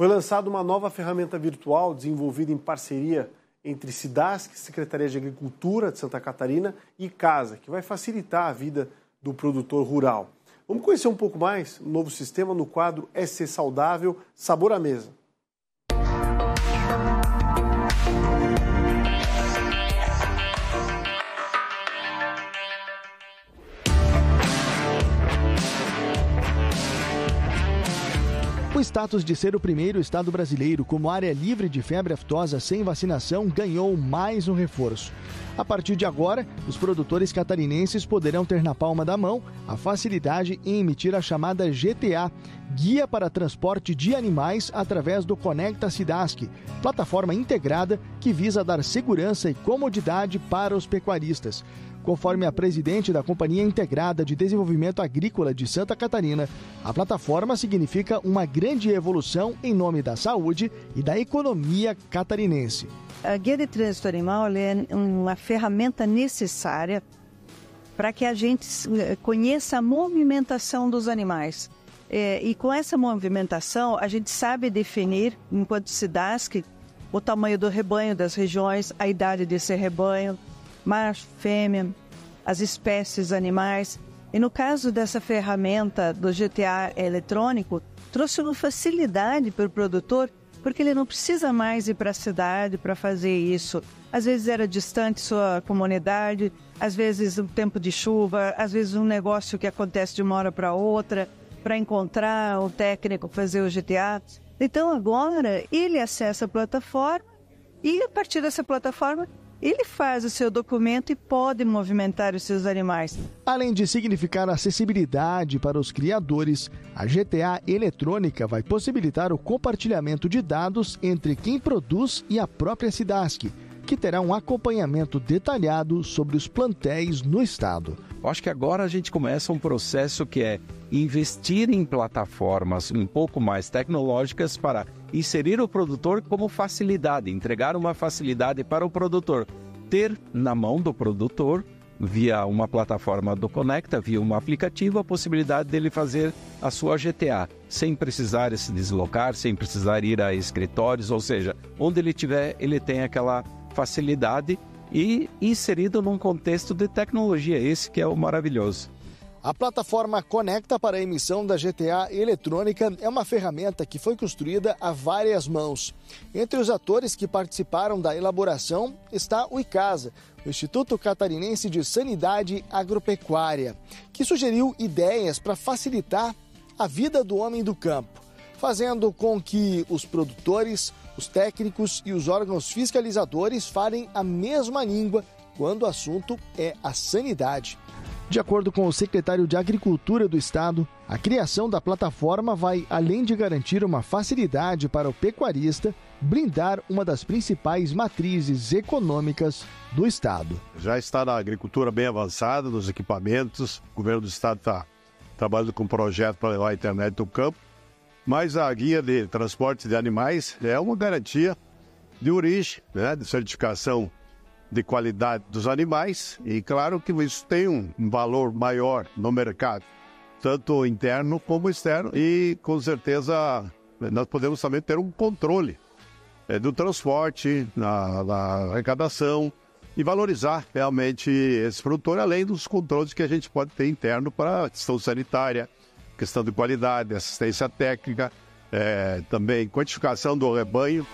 Foi lançada uma nova ferramenta virtual desenvolvida em parceria entre Cidasc, Secretaria de Agricultura de Santa Catarina, e Casa, que vai facilitar a vida do produtor rural. Vamos conhecer um pouco mais o novo sistema no quadro SC Saudável Sabor à Mesa. O status de ser o primeiro estado brasileiro como área livre de febre aftosa sem vacinação ganhou mais um reforço. A partir de agora, os produtores catarinenses poderão ter na palma da mão a facilidade em emitir a chamada GTA, Guia para Transporte de Animais através do Conecta Cidasc, plataforma integrada que visa dar segurança e comodidade para os pecuaristas. Conforme a presidente da Companhia Integrada de Desenvolvimento Agrícola de Santa Catarina, a plataforma significa uma grande evolução em nome da saúde e da economia catarinense. A guia de trânsito animal é uma ferramenta necessária para que a gente eh, conheça a movimentação dos animais. É, e com essa movimentação, a gente sabe definir, enquanto que o tamanho do rebanho das regiões, a idade desse rebanho, macho, fêmea, as espécies animais. E no caso dessa ferramenta do GTA eletrônico, trouxe uma facilidade para o produtor, porque ele não precisa mais ir para a cidade para fazer isso. Às vezes era distante sua comunidade, às vezes um tempo de chuva, às vezes um negócio que acontece de uma hora para outra, para encontrar o técnico fazer o GTA. Então agora ele acessa a plataforma e a partir dessa plataforma ele faz o seu documento e pode movimentar os seus animais. Além de significar acessibilidade para os criadores, a GTA eletrônica vai possibilitar o compartilhamento de dados entre quem produz e a própria Cidasc, que terá um acompanhamento detalhado sobre os plantéis no estado. Eu acho que agora a gente começa um processo que é investir em plataformas um pouco mais tecnológicas para inserir o produtor como facilidade, entregar uma facilidade para o produtor. Ter na mão do produtor via uma plataforma do Conecta, via um aplicativo, a possibilidade dele fazer a sua GTA, sem precisar se deslocar, sem precisar ir a escritórios, ou seja, onde ele tiver, ele tem aquela facilidade e inserido num contexto de tecnologia, esse que é o maravilhoso. A plataforma Conecta para a emissão da GTA eletrônica é uma ferramenta que foi construída a várias mãos. Entre os atores que participaram da elaboração está o ICASA, o Instituto Catarinense de Sanidade Agropecuária, que sugeriu ideias para facilitar a vida do homem do campo, fazendo com que os produtores, os técnicos e os órgãos fiscalizadores falem a mesma língua quando o assunto é a sanidade. De acordo com o secretário de Agricultura do Estado, a criação da plataforma vai, além de garantir uma facilidade para o pecuarista, blindar uma das principais matrizes econômicas do Estado. Já está na agricultura bem avançada, nos equipamentos, o governo do Estado está trabalhando com um projeto para levar a internet do campo, mas a guia de transporte de animais é uma garantia de origem, né, de certificação de qualidade dos animais. E claro que isso tem um valor maior no mercado, tanto interno como externo. E com certeza nós podemos também ter um controle é, do transporte, na, na, arrecadação e valorizar realmente esse produtor, além dos controles que a gente pode ter interno para a questão sanitária, questão de qualidade, assistência técnica, é, também quantificação do rebanho.